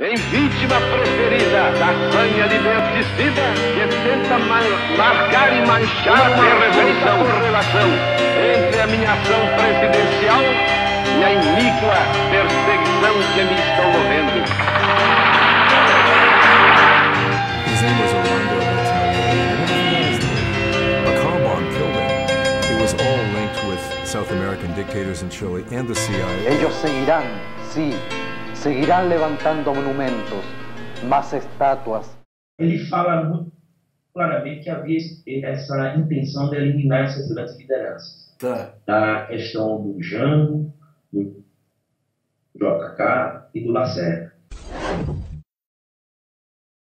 em vítima preferida da sanha de Beatricida, que tenta marcar e manchar uma revolução correlação entre a minha ação presidencial e a iníqua perseguição que me estão movendo. South American dictators in Chile and the CIA. Ellos seguirán, sí, seguirán levantando monumentos, más estatuas. Ele fala muito claramente que havia essa intenção de eliminar essas grandes lideranças. Tá. Da questão do Jango, do JK e do Lacerda.